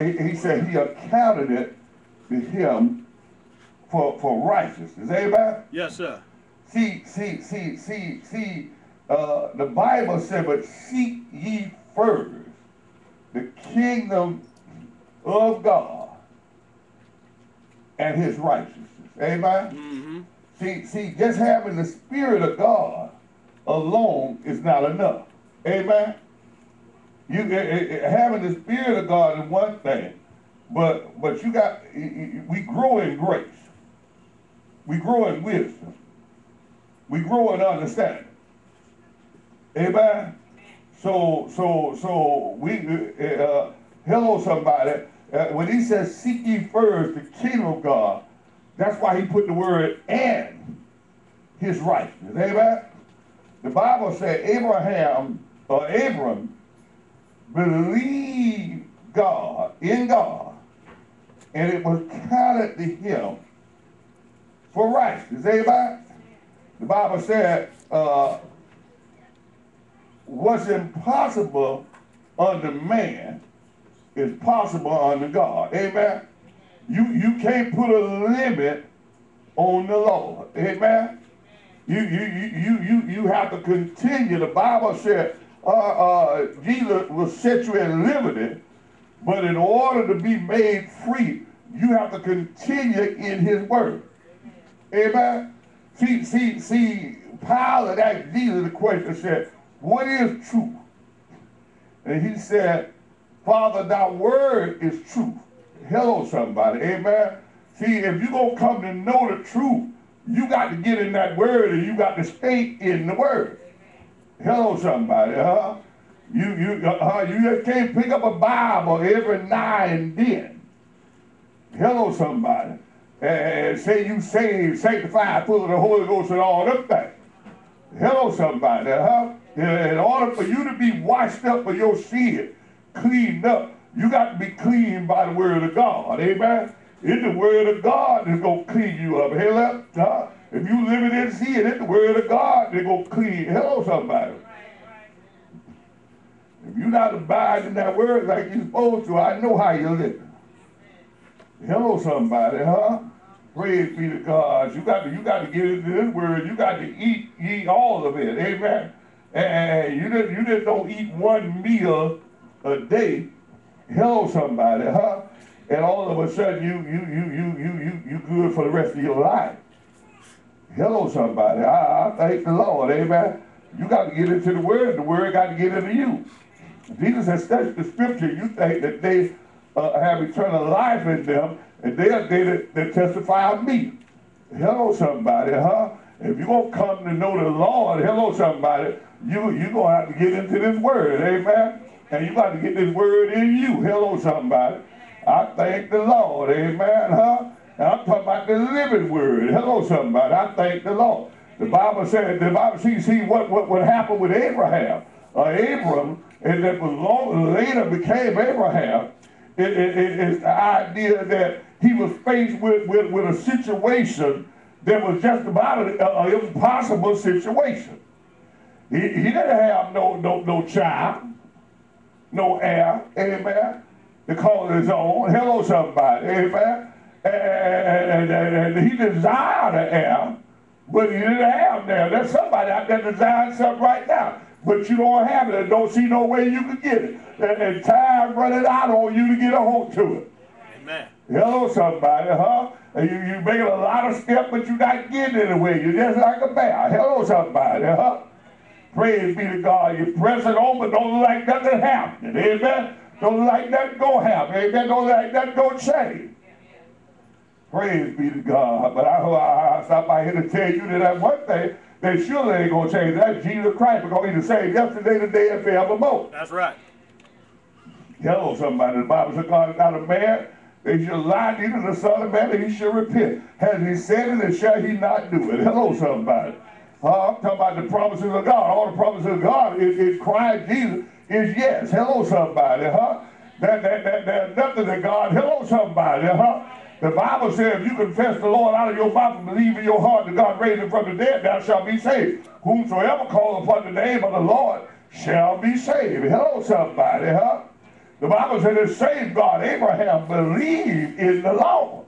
he, he said he accounted it to him for, for righteousness. Amen? Yes, sir. See, see, see, see, see, uh, the Bible said, but seek ye first the kingdom of God and his righteousness. Amen? Mm-hmm. See, see, just having the Spirit of God alone is not enough. Amen? You eh, eh, eh, having the Spirit of God is one thing, but but you got we grow in grace. We grow in wisdom. We grow in understanding. Amen. So so so we uh, hello somebody. Uh, when he says seek ye first the kingdom of God, that's why he put the word and his righteousness. Amen. The Bible said Abraham or Abram believed God, in God, and it was counted to him for righteousness. Amen? The Bible said, uh, what's impossible under man is possible under God. Amen? You, you can't put a limit on the Lord. Amen? You, you, you, you, you, you have to continue. The Bible said, uh, uh, Jesus will set you at liberty, but in order to be made free, you have to continue in his word. Amen. See, see, see, Pilate asked Jesus the question, said, What is truth? And he said, Father, thy word is truth. Hello, somebody. Amen. See, if you're going to come to know the truth, you got to get in that word and you got to stay in the word. Hello, somebody, huh? You you uh, you just can't pick up a Bible every now and then. Hello, somebody, and say you saved, sanctified, full of the Holy Ghost, and all that thing. Hello, somebody, huh? In order for you to be washed up for your sin, cleaned up, you got to be cleaned by the word of God. Amen. It's the word of God that's gonna clean you up. Hello, huh? If you live in sin, it's the word of God going to clean. Hello, somebody. If you're not abiding that word like you're supposed to, I know how you're living. Hello, somebody, huh? Praise be to God. You got to, you got to get into this word. You got to eat, eat all of it. Amen. And you just, you just don't eat one meal a day. Hello, somebody, huh? And all of a sudden you you you you you you you good for the rest of your life. Hello, somebody. I, I thank the Lord. Amen. You got to get into the Word. The Word got to get into you. Jesus has studied the Scripture. You think that they uh, have eternal life in them, and they are they that, that testify of me. Hello, somebody, huh? If you're going to come to know the Lord, hello, somebody, you, you're going to have to get into this Word. Amen. And you got to get this Word in you. Hello, somebody. I thank the Lord. Amen, huh? I'm talking about the living word. Hello, somebody. I thank the Lord. The Bible said, the Bible, see, see what, what, what happened with Abraham. Uh, Abram, and that was long, later became Abraham, it, it, it, it's the idea that he was faced with, with, with a situation that was just about an impossible situation. He, he didn't have no, no, no child, no heir, amen, to call his own. Hello, somebody, amen and, and, and he desired an heir, but he didn't have now. There's somebody out there desiring something right now, but you don't have it and don't see no way you can get it. And, and time running out on you to get a hold to it. Amen. Hello, somebody, huh? You, you making a lot of steps, but you're not getting anywhere. You're just like a bear. Hello, somebody, huh? Praise be to God. You're pressing on, but don't like nothing happening. Amen? Don't look like nothing gonna happen. Amen? Don't look like nothing gonna change. Praise be to God. But I, I, I stop by here to tell you that that one thing that surely ain't going to change. That's Jesus Christ. Because he's the same yesterday, today, and forevermore. That's right. Hello, somebody. The Bible says God is not a man. They shall lie, neither the Son of Man, that he shall repent. Has he said it, and shall he not do it? Hello, somebody. Uh, I'm talking about the promises of God. All the promises of God is, is Christ Jesus is yes. Hello, somebody, huh? That, that, that, there's nothing that God, hello, somebody, huh? The Bible says if you confess the Lord out of your mouth and believe in your heart that God raised him from the dead, thou shalt be saved. Whomsoever call upon the name of the Lord shall be saved. Hello, somebody, huh? The Bible says the same God, Abraham, believed in the Lord.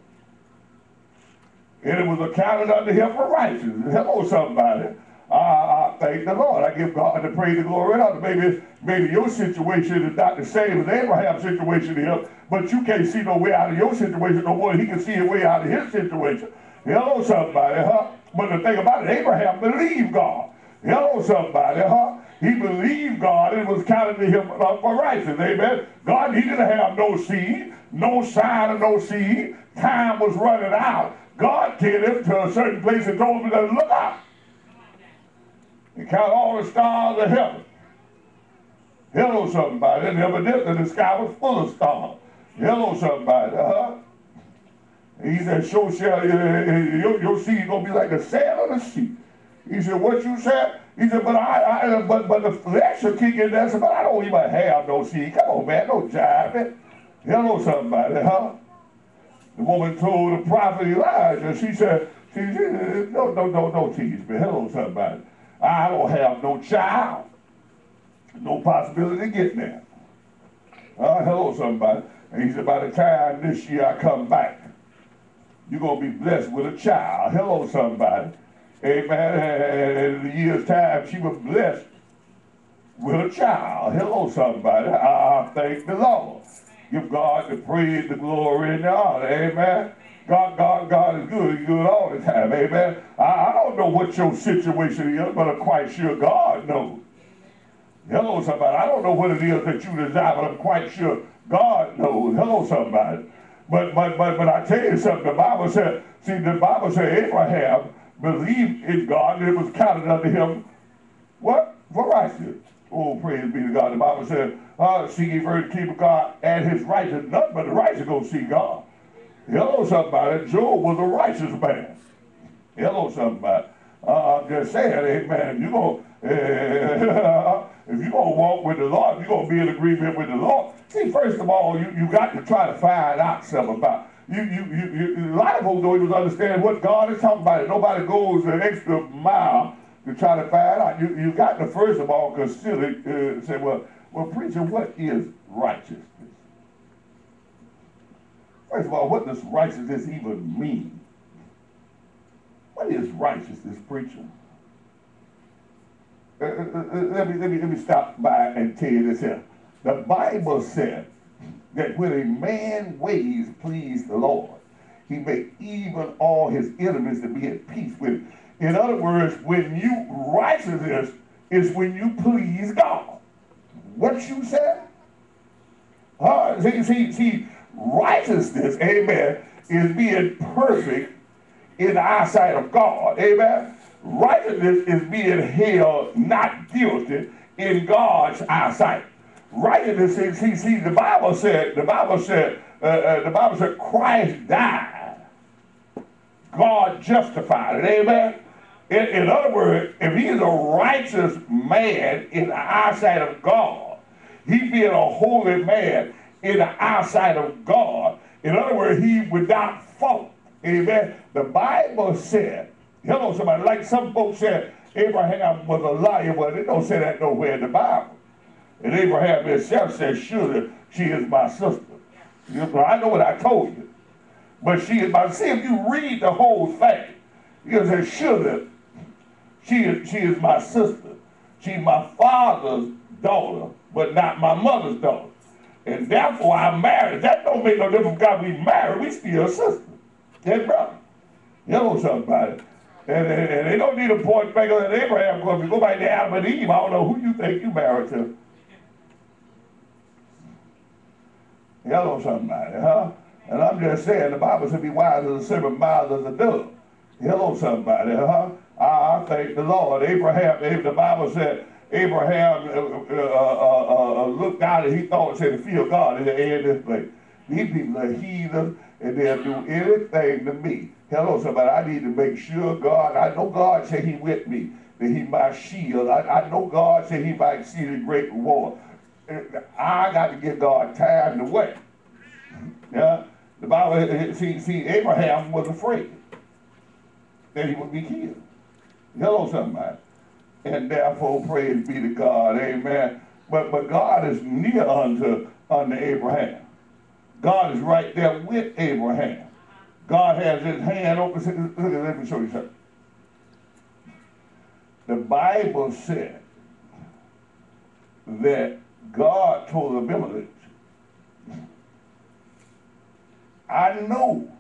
And it was accounted unto him for righteousness. Hello, somebody. Uh, I thank the Lord. I give God the praise, the glory, and. Maybe, maybe your situation is not the same as Abraham's situation here, but you can't see no way out of your situation no more. He can see a way out of his situation. Hello, somebody, huh? But the thing about it, Abraham believed God. Hello, somebody, huh? He believed God and it was counted to him for righteousness. Amen. God needed to have no seed, no sign of no seed. Time was running out. God came him to a certain place and told him to look out and count all the stars of heaven. Hello, somebody. And evidently the sky was full of stars. Hello, somebody. Uh-huh. He said, "Show shall uh, your, your seed gonna be like the sand of the sea." He said, "What you said?" He said, "But I, I but but the flesh will kick in there." Said, "But I don't even have no seed. Come on, man, don't jive it." Hello, somebody, huh? The woman told the prophet Elijah. She said, "She no, no, no, no, tease me. Hello, somebody. I don't have no child, no possibility of getting there." Uh, hello, somebody. And he said, "By the time this year I come back." you're going to be blessed with a child. Hello, somebody. Amen. And in a year's time, she was blessed with a child. Hello, somebody. I thank the Lord. Give God the praise, the glory, and the honor. Amen. God, God, God is good. He's good all the time. Amen. I, I don't know what your situation is, but I'm quite sure God knows. Hello, somebody. I don't know what it is that you desire, but I'm quite sure God knows. Hello, somebody. But but but but I tell you something, the Bible said, see, the Bible said Abraham believed in God and it was counted unto him what? For righteousness. Oh, praise be to God. The Bible said, uh, seek ye first the kingdom God and his righteousness. Nothing but the righteous go see God. Hello, somebody. Job was a righteous man. Hello, somebody. Uh, I'm just saying, amen. You go, if you're going to walk with the Lord, you're going to be in agreement with the Lord. See, first of all, you, you got to try to find out something about you, you, you, you, a lot of folks don't even understand what God is talking about. Nobody goes an extra mile to try to find out. You, you got to, first of all, consider, uh, say, well, well, preacher, what is righteousness? First of all, what does righteousness even mean? Is righteousness, preacher? Uh, uh, uh, let, me, let, me, let me stop by and tell you this here. The Bible said that when a man ways please the Lord, he make even all his enemies to be at peace with him. In other words, when you righteousness is when you please God. What you said? Uh, see, see, see, righteousness, amen, is being perfect in the eyesight of God. Amen. Righteousness is being held not guilty in God's eyesight. Righteousness, is, see, see, the Bible said, the Bible said, uh, uh, the Bible said Christ died. God justified it. Amen. In, in other words, if he's a righteous man in the eyesight of God, he being a holy man in the eyesight of God. In other words, he without fault. Amen. The Bible said Hello, somebody. Like some folks said, Abraham was a liar. Well, they don't say that nowhere in the Bible. And Abraham himself said, surely she is my sister. You know, I know what I told you. But she is my, see if you read the whole thing, you say, surely she is, she is my sister. She's my father's daughter, but not my mother's daughter. And therefore I'm married. That don't make no difference because we married, we still sisters. Dead brother. You know somebody. And, and, and, they don't need a point bigger than Abraham because if you go back to Adam and Eve, I don't know who you think you married to. Hello, somebody, huh? And I'm just saying, the Bible should be wise as a serpent, mild as a dove. Hello, somebody, huh? I, I thank the Lord. Abraham, the Bible said, Abraham uh, uh, uh, uh, looked out and he thought, said, fear of God is the end of this place. These people are heathens and they'll do anything to me. Hello, somebody. I need to make sure God, I know God said he with me, that he my shield. I, I know God said he might see the great reward. I got to give God time to wait. Yeah. The Bible, see, see, Abraham was afraid that he would be killed. Hello, somebody. And therefore, praise be to God. Amen. But but God is near unto unto Abraham. God is right there with Abraham. God has his hand open. Look at let me show you something. The Bible said that God told Abimelech, I know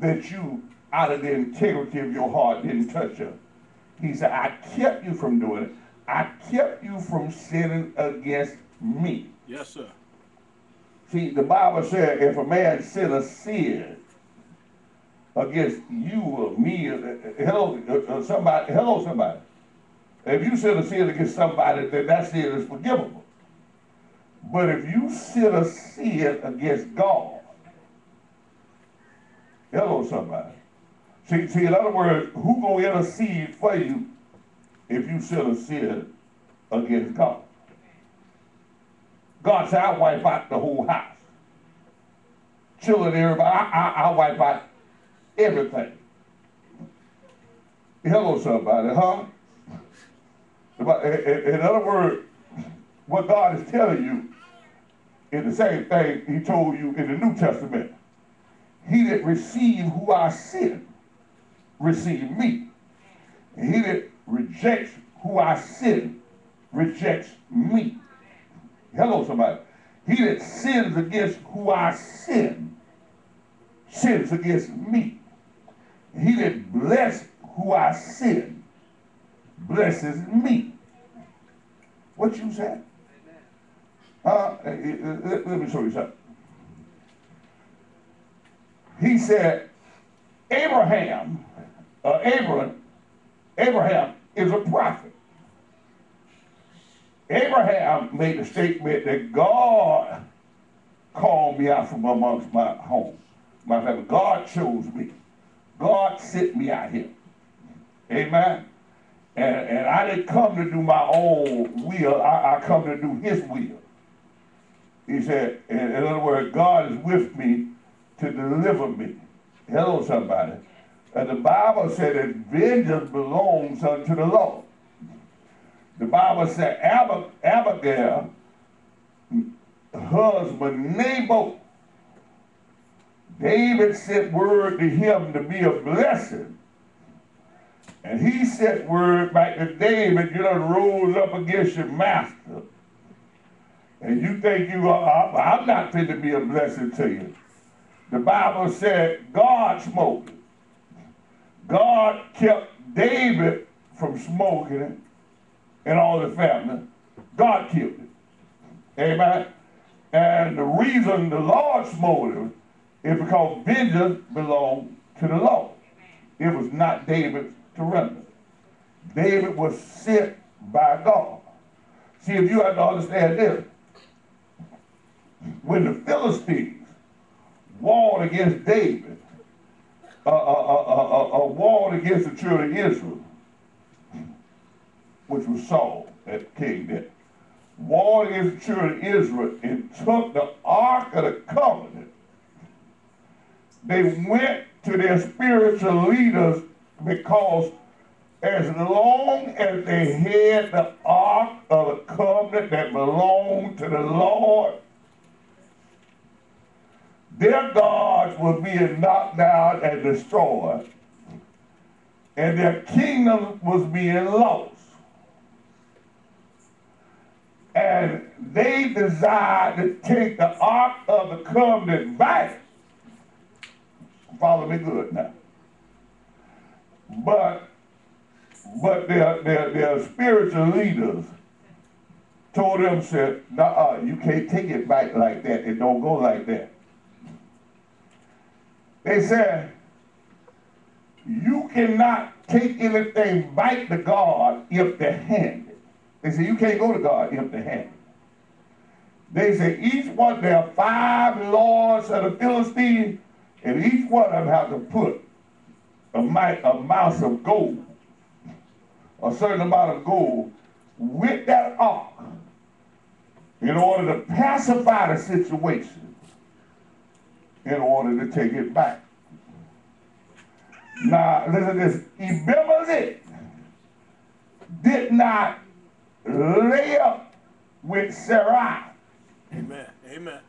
that you, out of the integrity of your heart, didn't touch her. He said, I kept you from doing it. I kept you from sinning against me. Yes, sir. See, the Bible said if a man sin a sin against you or me, uh, uh, hello, uh, somebody, hello, somebody. If you sin a sin against somebody, then that sin is forgivable. But if you sin a sin against God, hello, somebody. See, see, in other words, who gonna intercede for you if you sin a sin against God? God said, I'll wipe out the whole house. Children, everybody, I, I, I'll wipe out everything. Hello, somebody, huh? Eh, eh, in other words, what God is telling you is the same thing he told you in the New Testament. He that receive who I send, receive me. And he that rejects who I send, rejects me. Hello, somebody. He that sins against who I sin, sins against me. He that bless who I sin, blesses me. What you said? Uh, let me show you something. He said, Abraham, uh, Abraham, Abraham is a prophet. Abraham made the statement that God called me out from amongst my home. My family. God chose me. God sent me out here. Amen. And, and I didn't come to do my own will. I, I come to do his will. He said, in, in other words, God is with me to deliver me. Hello, somebody. And the Bible said that vengeance belongs unto the Lord. The Bible said Ab Abigail, husband Nabal, David sent word to him to be a blessing. And he sent word back to David, you done rose up against your master. And you think you are, I'm not fit to be a blessing to you. The Bible said God smoked God kept David from smoking it and all the family. God killed it. Amen. And the reason the Lord smote him is because vengeance belonged to the Lord. It was not David's to render. David was sent by God. See, if you have to understand this, when the Philistines warred against David, a, a, a, a, war against the children of Israel, which was Saul at King David. War against the children of Israel and took the Ark of the Covenant. They went to their spiritual leaders because as long as they had the Ark of the Covenant that belonged to the Lord, their gods were being knocked down and destroyed, and their kingdom was being lost. And they desired to take the Ark of the Covenant back. Follow me good now. But but their, their, their spiritual leaders told them, said, nah, you can't take it back like that. It don't go like that. They said, you cannot take anything back to God empty-handed. They said, you can't go to God empty-handed. They said, each one, there are five lords of the Philistines, and each one of them have to put a, a mouse of gold, a certain amount of gold, with that ark in order to pacify the situation in order to take it back. Now, listen to this. Abimelech did not lay up with Sarai Amen. Amen.